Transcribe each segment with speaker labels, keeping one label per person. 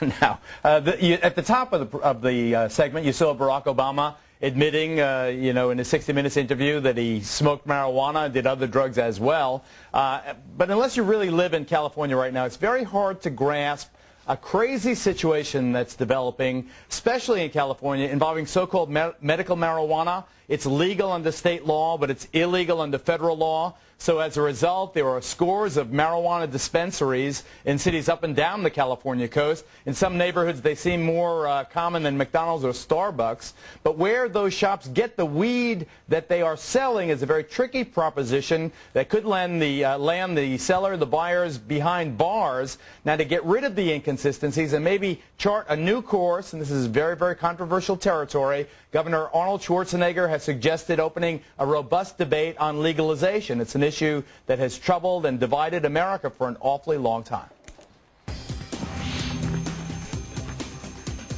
Speaker 1: now, uh, the, you, at the top of the, of the uh, segment, you saw Barack Obama admitting, uh, you know, in a 60 Minutes interview that he smoked marijuana and did other drugs as well. Uh, but unless you really live in California right now, it's very hard to grasp a crazy situation that's developing, especially in California, involving so-called me medical marijuana. It's legal under state law, but it's illegal under federal law. So as a result, there are scores of marijuana dispensaries in cities up and down the California coast. In some neighborhoods, they seem more uh, common than McDonald's or Starbucks. But where those shops get the weed that they are selling is a very tricky proposition that could land the, uh, land the seller, the buyers behind bars. Now, to get rid of the inconsistencies and maybe chart a new course, and this is very, very controversial territory, Governor Arnold Schwarzenegger has suggested opening a robust debate on legalization. It's an issue that has troubled and divided America for an awfully long time.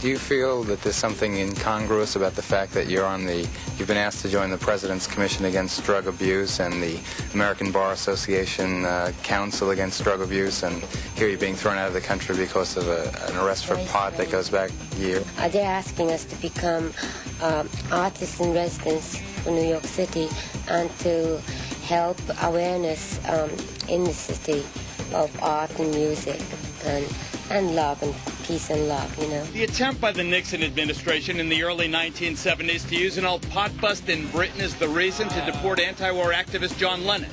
Speaker 2: Do you feel that there's something incongruous about the fact that you're on the, you've been asked to join the President's Commission Against Drug Abuse and the American Bar Association uh, Council Against Drug Abuse, and here you're being thrown out of the country because of a, an arrest for pot that goes back a year?
Speaker 3: Uh, they're asking us to become um, artists in residence for New York City and to help awareness um, in the city of art and music and, and love and peace and love, you know.
Speaker 4: The attempt by the Nixon administration in the early 1970s to use an old pot bust in Britain as the reason to deport anti-war activist John Lennon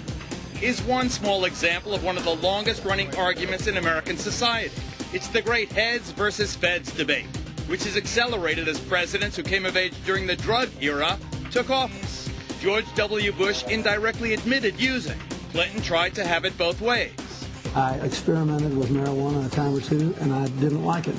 Speaker 4: is one small example of one of the longest running arguments in American society. It's the great heads versus feds debate, which has accelerated as presidents who came of age during the drug era took office. George W. Bush indirectly admitted using. Clinton tried to have it both ways.
Speaker 5: I experimented with marijuana a time or two, and I didn't like it,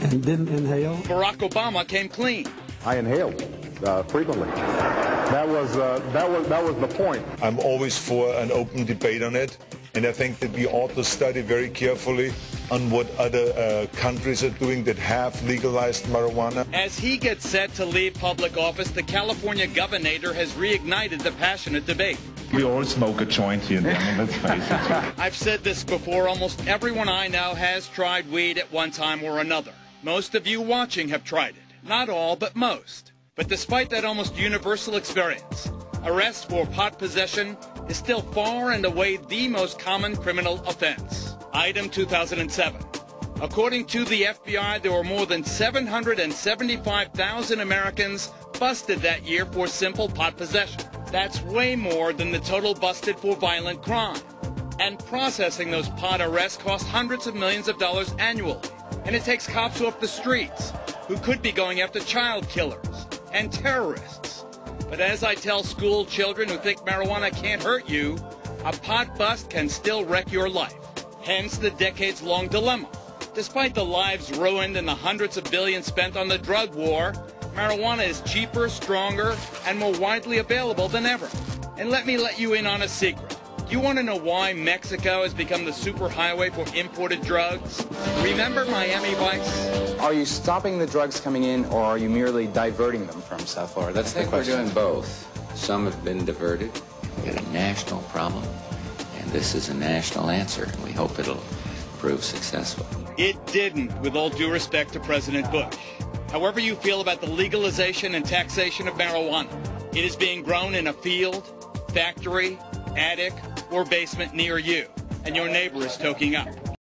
Speaker 5: and didn't inhale.
Speaker 4: Barack Obama came clean.
Speaker 6: I inhaled uh, frequently. That was uh, that was that was the point.
Speaker 7: I'm always for an open debate on it, and I think that we ought to study very carefully on what other uh, countries are doing that have legalized marijuana.
Speaker 4: As he gets set to leave public office, the California governor has reignited the passionate debate.
Speaker 8: We all smoke a joint here, I mean, let's face it.
Speaker 4: I've said this before, almost everyone I know has tried weed at one time or another. Most of you watching have tried it. Not all, but most. But despite that almost universal experience, arrest for pot possession is still far and away the most common criminal offense. Item 2007. According to the FBI, there were more than 775,000 Americans busted that year for simple pot possession. That's way more than the total busted for violent crime. And processing those pot arrests costs hundreds of millions of dollars annually. And it takes cops off the streets who could be going after child killers and terrorists. But as I tell school children who think marijuana can't hurt you, a pot bust can still wreck your life. Hence the decades long dilemma. Despite the lives ruined and the hundreds of billions spent on the drug war, marijuana is cheaper, stronger, and more widely available than ever. And let me let you in on a secret. Do You want to know why Mexico has become the superhighway for imported drugs? Remember Miami Vice?
Speaker 2: Are you stopping the drugs coming in, or are you merely diverting them from South Florida? That's
Speaker 9: I think
Speaker 2: the
Speaker 9: we're doing both. Some have been diverted. We got a national problem, and this is a national answer, and we hope it'll prove successful.
Speaker 4: It didn't, with all due respect to President Bush. However you feel about the legalization and taxation of marijuana, it is being grown in a field, factory, attic, or basement near you, and your neighbor is toking up.